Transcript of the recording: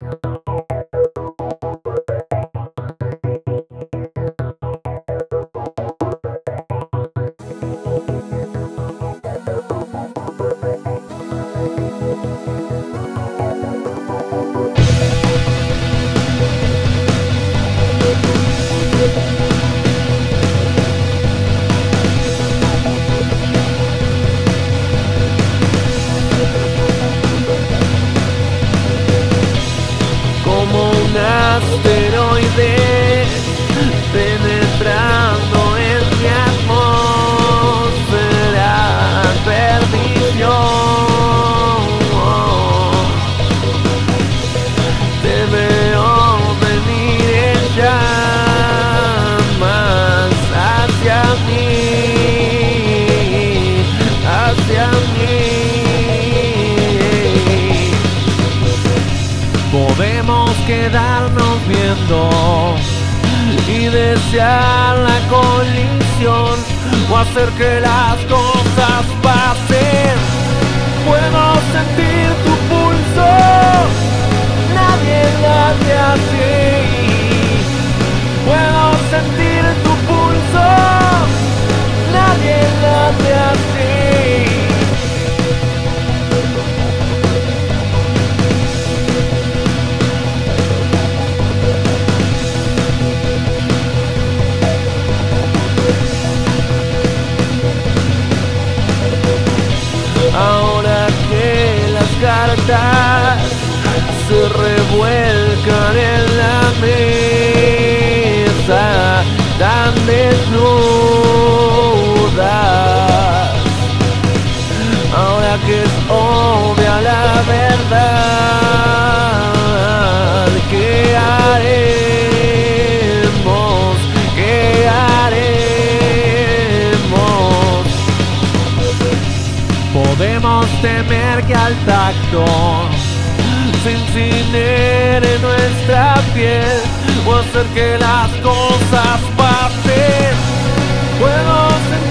you Podemos quedarnos viendo y desear la colisión o hacer que las cosas pasen. Puedo cartas se revuelcan en la mesa tan Podemos temer que al tacto se incinere nuestra piel o hacer que las cosas pasen. Puedo sentir